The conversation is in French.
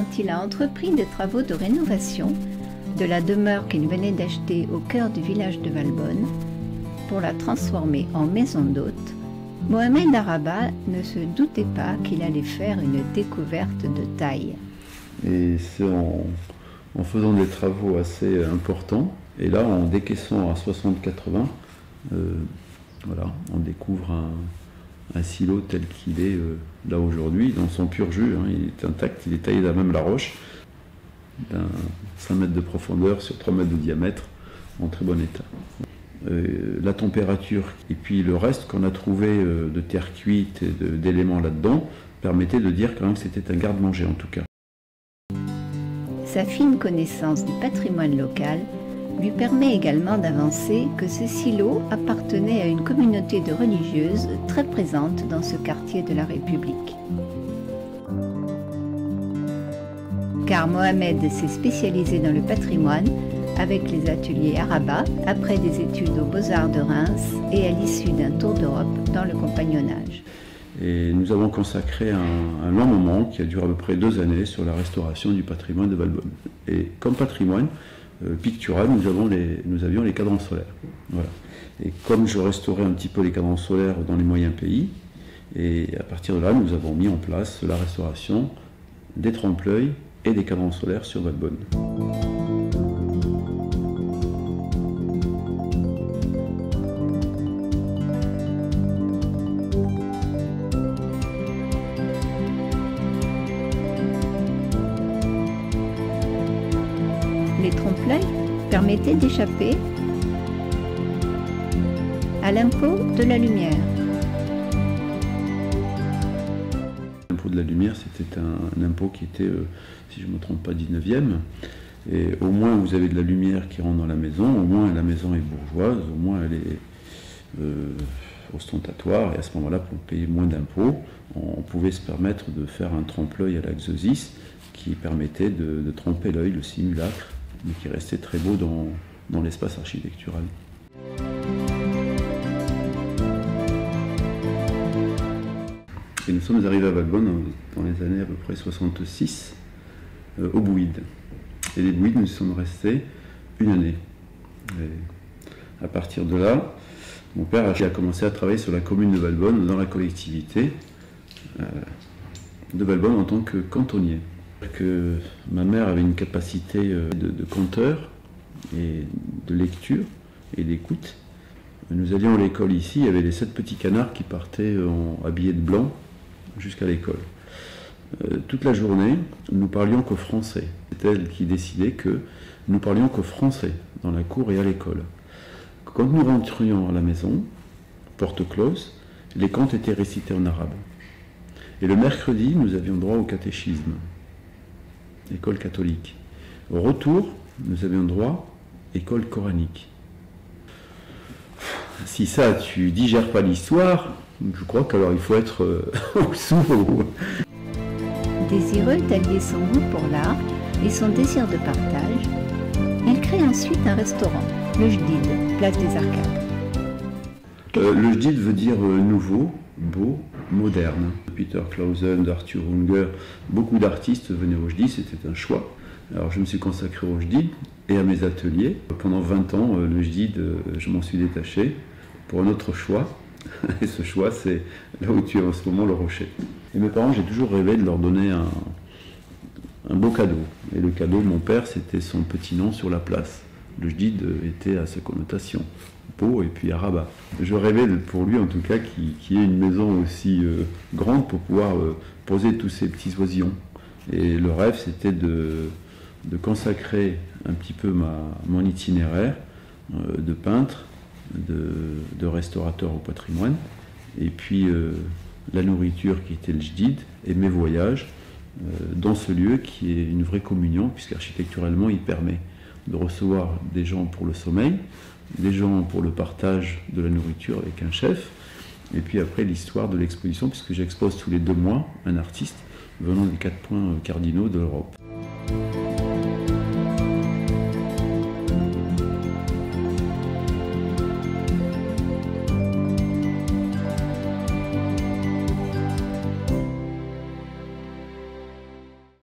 quand il a entrepris des travaux de rénovation de la demeure qu'il venait d'acheter au cœur du village de Valbonne pour la transformer en maison d'hôte, Mohamed Araba ne se doutait pas qu'il allait faire une découverte de taille. Et c'est en, faisant des travaux assez importants, et là en décaissant à 60-80, euh, voilà, on découvre un, silo tel qu'il est euh, là aujourd'hui, dans son pur jus. Hein. il est intact, il est taillé dans même la roche, d'un 5 mètres de profondeur sur 3 mètres de diamètre, en très bon état. Euh, la température et puis le reste qu'on a trouvé euh, de terre cuite et d'éléments là-dedans permettait de dire quand même que c'était un garde-manger en tout cas. Sa fine connaissance du patrimoine local lui permet également d'avancer que ce silo appartenait à une communauté de religieuses très présente dans ce quartier de la République. Car Mohamed s'est spécialisé dans le patrimoine avec les ateliers Araba après des études aux Beaux-Arts de Reims et à l'issue d'un tour d'Europe dans le compagnonnage. Et nous avons consacré un, long moment qui a duré à peu près deux années sur la restauration du patrimoine de Valbonne. Et comme patrimoine euh, pictural, nous, avons les, nous avions les cadrans solaires. Et comme je restaurais un petit peu les cadrans solaires dans les moyens pays, et à partir de là, nous avons mis en place la restauration des trompe-l'œil et des cadrans solaires sur Valbonne. Permettaient d'échapper à l'impôt de la lumière. L'impôt de la lumière, c'était un, impôt qui était, euh, si je ne me trompe pas, 19e. Et au moins vous avez de la lumière qui rentre dans la maison, au moins la maison est bourgeoise, au moins elle est euh, ostentatoire, et à ce moment-là, pour payer moins d'impôts, on pouvait se permettre de faire un trompe-l'œil à l'axosis qui permettait de tromper l'œil, le simulacre, mais qui restait très beau dans, dans l'espace architectural. Et nous sommes arrivés à Valbonne dans les années à peu près 66, euh, au. Et les Bouides, nous sommes restés une année. À partir de là, mon père a commencé à travailler sur la commune de Valbonne, dans la collectivité euh, de Valbonne en tant que cantonnier que ma mère avait une capacité euh, de, conteur et de lecture et d'écoute. Nous allions à l'école ici, il y avait les sept petits canards qui partaient en habillés de blanc jusqu'à l'école. Euh, toute la journée, nous parlions qu'au français. C'est elle qui décidait que nous parlions qu'au français dans la cour et à l'école. Quand nous rentrions à la maison, porte close, les contes étaient récités en arabe. Et le mercredi, nous avions droit au catéchisme école catholique. Au retour, nous avions droit, école coranique. Si ça, tu digères pas l'histoire, je crois qu'alors il faut être euh, sourd. Désireux d'allier son goût pour l'art et son désir de partage, elle crée ensuite un restaurant, le Jdid, place des Arcades. Euh, le Jdid veut dire euh, nouveau, beau, moderne. Peter Clausen, Arthur Unger, beaucoup d'artistes venaient au JDI, c'était un choix. Alors je me suis consacré au JDI et à mes ateliers. Pendant 20 ans, euh, le JDI, je m'en suis détaché pour un autre choix. Et ce choix, c'est là où tu es en ce moment, le rocher. Et mes parents, j'ai toujours rêvé de leur donner un, beau cadeau. Et le cadeau de mon père, c'était son petit nom sur la place. Le JDID était à sa connotation et puis à Rabat. Je rêvais pour lui en tout cas qu'il y ait une maison aussi euh, grande pour pouvoir euh, poser tous ces petits oisillons. Et le rêve c'était de, consacrer un petit peu mon itinéraire euh, de peintre, de, restaurateur au patrimoine, et puis la nourriture qui était le jdid et mes voyages dans ce lieu qui est une vraie communion, puisqu'architecturalement il permet de recevoir des gens pour le sommeil, des gens pour le partage de la nourriture avec un chef, et puis après l'histoire de l'exposition, puisque j'expose tous les deux mois un artiste venant des quatre points cardinaux de l'Europe.